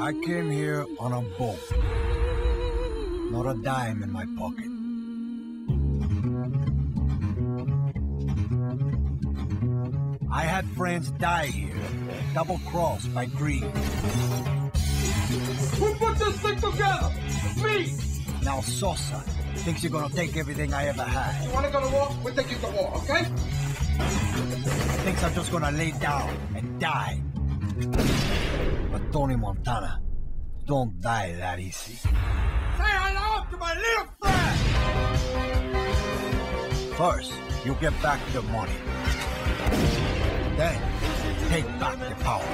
I came here on a boat. Not a dime in my pocket. I had friends die here, double crossed by greed. Who put this thing together? Me! Now Sosa thinks you're gonna take everything I ever had. You wanna go to war? We'll take you to war, okay? Thinks I'm just gonna lay down and die. But Tony Montana don't die that easy. Say hello to my little friend! First, you get back the money. Then, take back the power.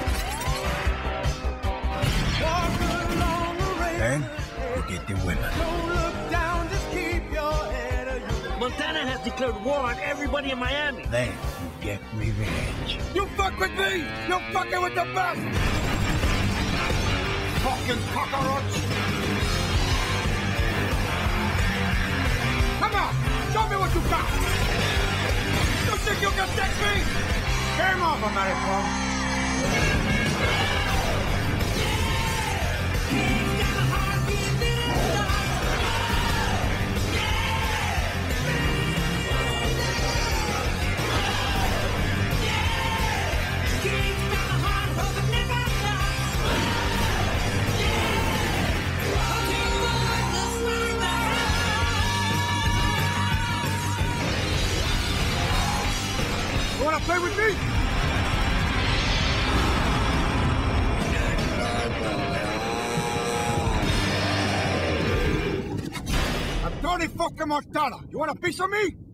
Then, you get the women. Montana has declared war on everybody in Miami. Then, you get revenge. You fuck with me! You're fucking with the best! Fucking cockroach! Come on! Show me what you got! You think you can take me? Game over, America! Wanna play with me? I'm Tony fucking Montana. You want a piece of me?